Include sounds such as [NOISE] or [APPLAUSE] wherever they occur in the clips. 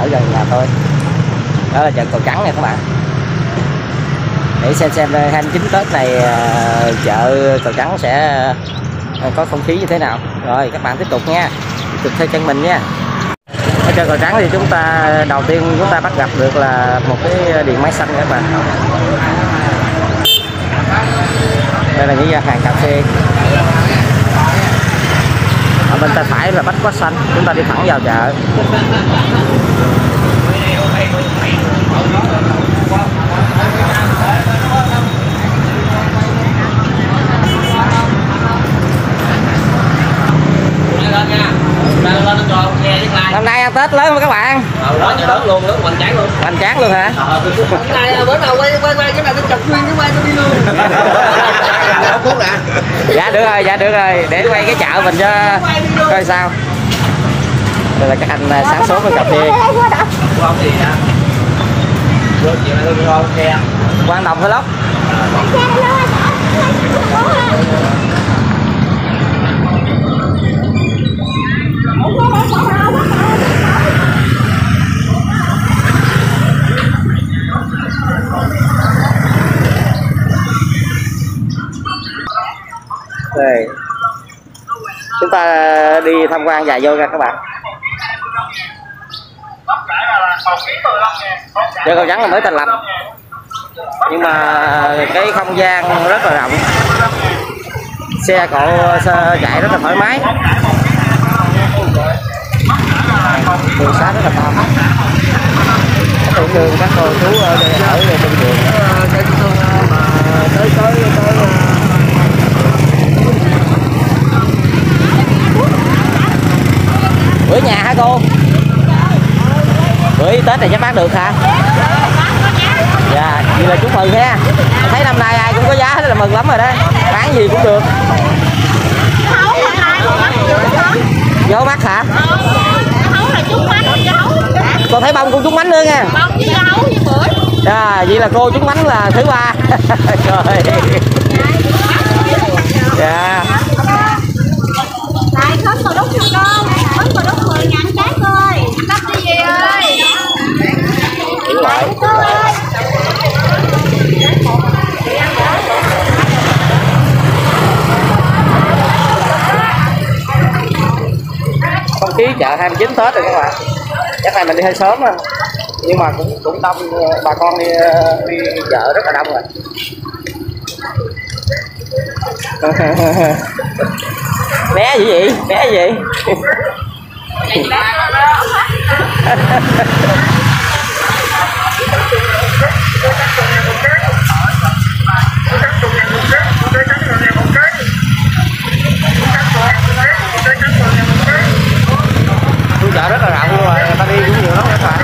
ở gần nhà tôi. Đó là chợ cầu trắng này các bạn. Để xem xem 29 Tết này à, chợ cầu trắng sẽ à, có không khí như thế nào. Rồi, các bạn tiếp tục nha. Tiếp tục theo chân mình nha. Ở chợ cầu trắng thì chúng ta, đầu tiên chúng ta bắt gặp được là một cái điện máy xanh các bạn. Đây là những gia hàng cà phê. Ở bên tay phải là bách quá xanh. Chúng ta đi thẳng vào chợ năm nay ăn tết lớn không các bạn đó như lớn luôn lớn hoành tráng luôn hoành tráng luôn hả này bữa nào quay quay quay cái này tôi chụp nguyên cái quay tôi đi luôn phút nè dạ được rồi. Để quay cái chợ mình cho coi sao. Đây là các anh à, sáng sớm với cà phê không gì hả rồi chiều nay tôi đi con xe quan đồng vlog đây. Chúng ta đi tham quan dài vô nha các bạn. Chợ cầu trắng là mới thành lập. Nhưng mà cái không gian rất là rộng. Xe cộ, xe chạy rất là thoải mái. Đường xá rất là to. Tiểu thương các cô chú ở đây ở đây trên đường. tới tới tới bữa nhà hả cô? Bữa tết này chắc bán được hả? Dạ vậy là chúc mừng ha. Thấy năm nay ai cũng có giá thế là mừng lắm rồi đó bán gì cũng được. Vô mắt hả? Cô thấy bông cũng trúng bánh nữa nha. À, vậy là cô trúng bánh là thứ ba. [LAUGHS] Trời. Dạ. Tại cầu đúc 10 ngàn cái thôi. Cấp đi gì ơi? Đủ loại Cô ơi. không khí chợ 29 Tết rồi các bạn chắc này mình đi hơi sớm rồi nhưng mà cũng cũng đông bà con đi đi chợ rất là đông rồi [LAUGHS] bé gì vậy bé gì [LAUGHS] chợ rất là rộng luôn rồi người ta đi cũng nhiều lắm. các bạn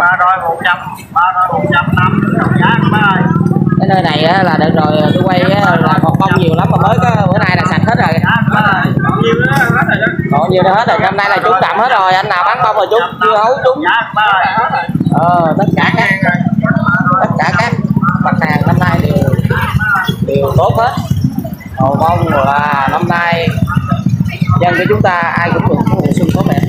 ba đôi một trăm ba đôi một trăm năm giá ơi. cái nơi này á, là đợt rồi tôi quay á, là còn bông nhiều lắm mà mới có bữa nay là sạch hết rồi. Rồi còn nhiều hết rồi năm nay là trúng đậm hết rồi anh nào bán bông là trúng chưa hấu ơi ờ, tất cả các tất cả các mặt hàng năm nay đều đều tốt hết. Cầu mong là năm nay dân của chúng ta ai cũng được mùa xuân tốt đẹp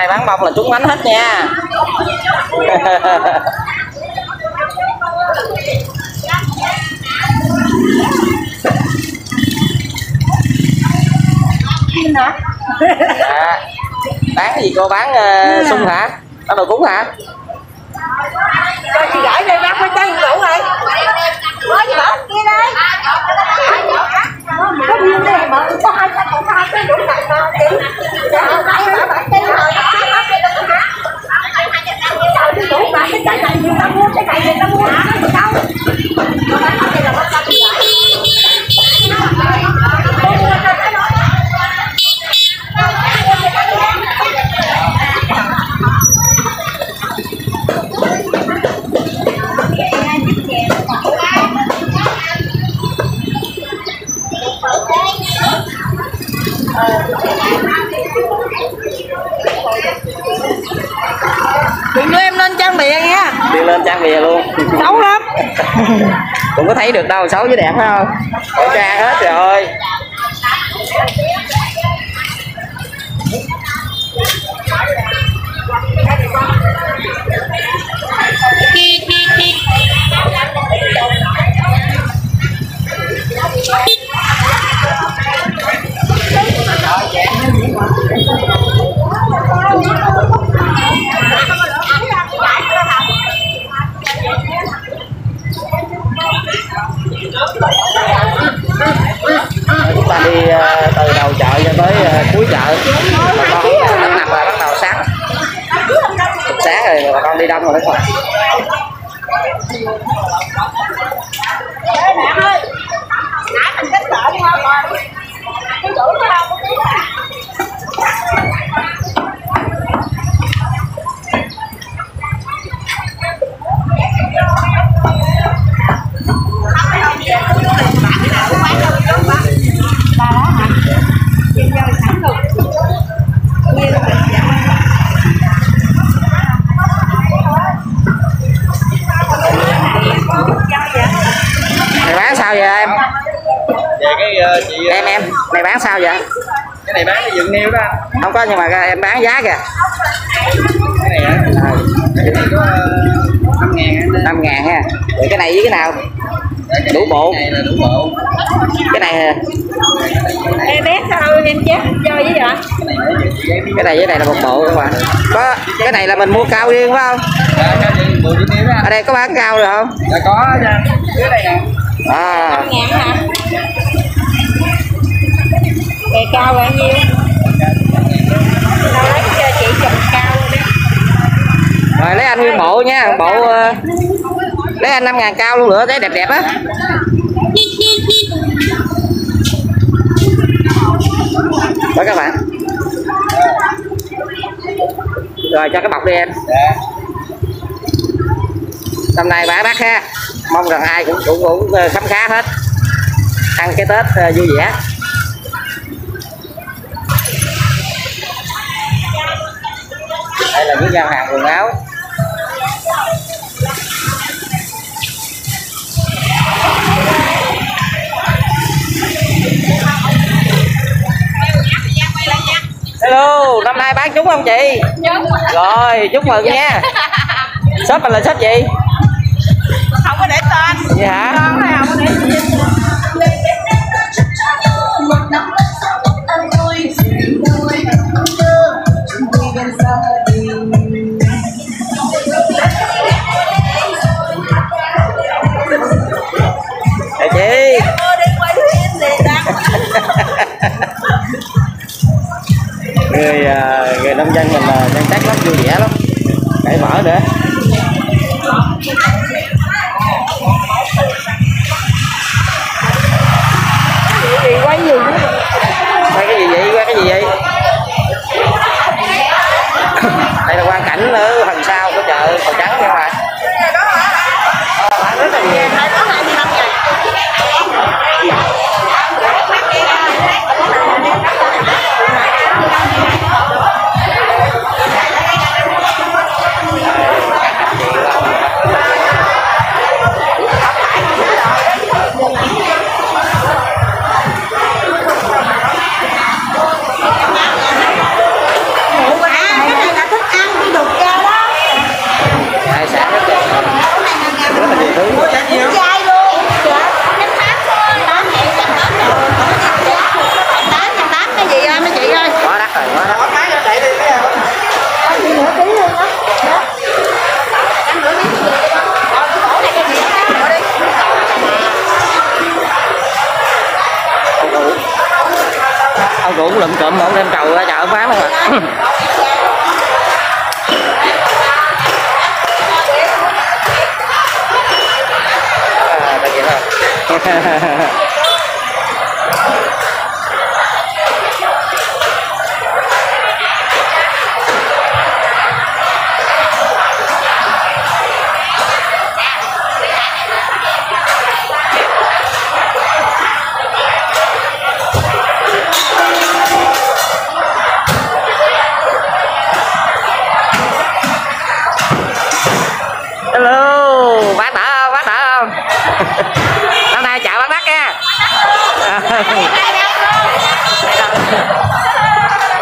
Dạ, bán bông là trúng bánh hết nha. À, bán gì cô? Bán uh, sung hả? Bán đồ cúng hả? Cho chị gửi đây bác mới chơi đủ rồi? Có gì bỏ kia đây có viên đây bỏ có hai trăm một hai cái đủ này mà chị dạ hai bỏ bỏ rồi lên trang bìa luôn. Xấu lắm. [LAUGHS] Cũng có thấy được đâu xấu với đẹp phải không? Khẩu trang hết rồi [LAUGHS] chúng ta đi ờ, từ đầu chợ cho tới ờ, cuối chợ. Bà con ờ, bắt nằm là bắt đầu sáng. Sáng rồi bà con đi đông rồi đấy thôi Nãy mình kết sợ đi không rồi Cái đủ nó đâu có biết à này bán sao vậy em về cái ờ, chị ờ, em em này bán sao vậy cái này bán cái dựng nêu đó anh. không có nhưng mà em bán giá kìa. Cái này á cái này có ờ, năm ngàn năm ngàn ha rồi cái này với cái nào? Cái Đủ bộ. này là đủ bộ. Cái này Em bé sao em chết chơi với vậy? cái này với cái này là một bộ các bạn có cái này là mình mua cao riêng phải không? Dạ cái ở đây có bán cao rồi không? Dạ có nha. Cái này nè. À. Ngàn hả? Bề cao bao nhiêu? Tao lấy cho chị chùm cao luôn đi rồi lấy anh nguyên bộ nha bộ ờ, lấy anh năm ngàn cao luôn nữa thấy đẹp đẹp á. Đó các bạn. Rồi cho cái bọc đi em. Năm nay bán đắt ha mong rằng ai cũng cũng cũng ờ, khám khá hết. Ăn cái tết ờ, vui vẻ đây là những gian hàng quần áo. Hello năm nay bán trúng không chị? Rồi chúc mừng nha. Shop mình là shop gì? Không có để tên. Vậy hả? Con này không có để Dạ người à, người nông dân mình là đang chắc lắm, vui vẻ lắm. Cởi mở nữa. Cụm một đem trầu ra chợ bán nữa mà à, tại vậy thôi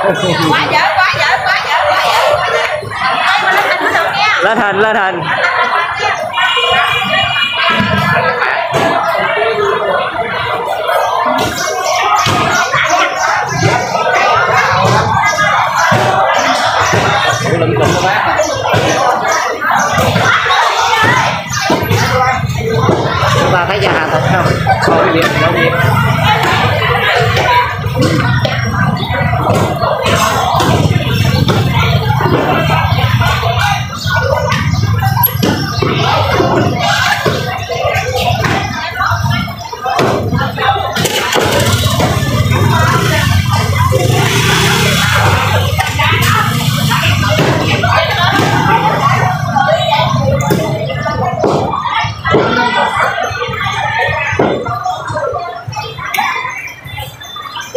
quá dở quá dở quá dở quá dở quá dở lên hình lên hình.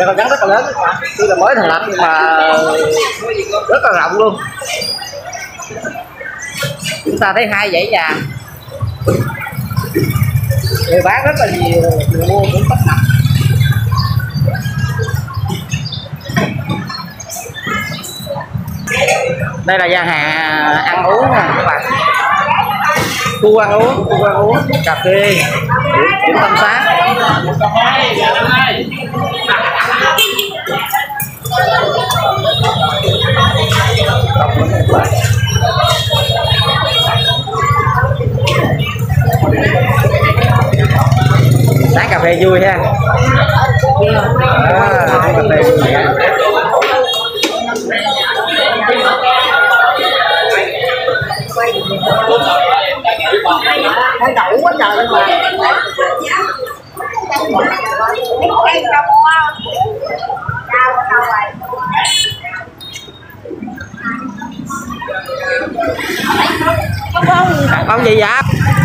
Nhà con rắn rất là lớn. Các bạn Tuy là mới thành lập nhưng mà rất là rộng luôn. Chúng ta thấy hai dãy nhà. Người bán rất là nhiều, người mua cũng tấp nập Đây là gia hàng ăn uống nè các bạn. Khu ăn uống, khu ăn uống, cà phê, điểm tâm sáng. Sáng cà phê vui ha à, cà phê vui. Thấy đậu quá trời luôn mà. cây trồng hoa cao cao vậy con gì vậy?